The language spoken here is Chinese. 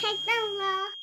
开动喽